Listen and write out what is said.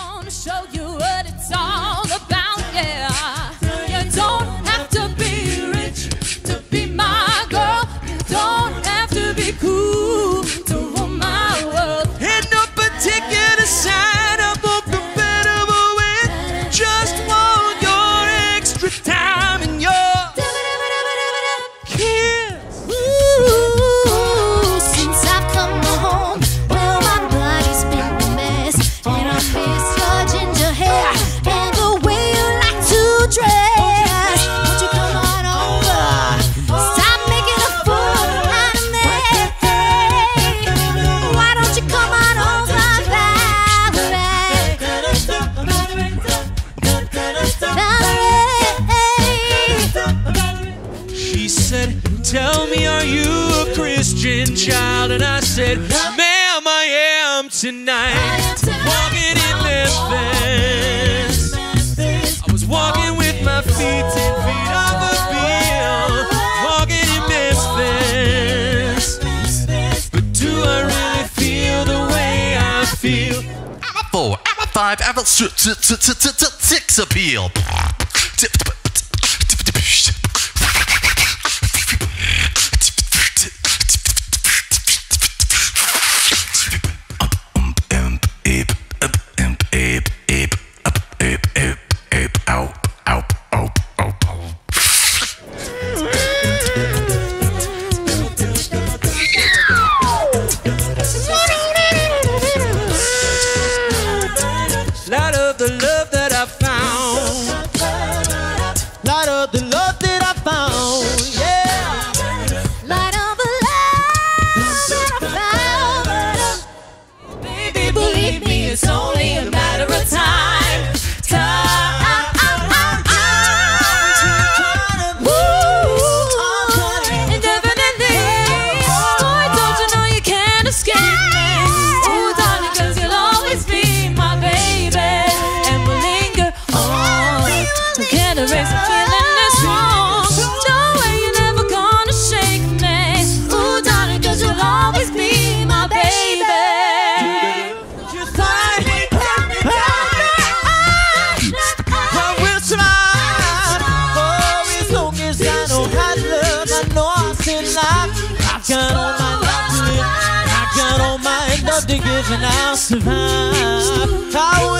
gonna show you tell me, are you a Christian child? And I said, ma'am, I am tonight. Walking in Memphis. I was walking with my feet in feet of a Beale. Walking in Memphis. But do I really feel the way I feel? I'm a four, I'm a five, I'm six appeal. It's only a matter of time. got all my love to live. I got all my love to give and I'll survive. I will.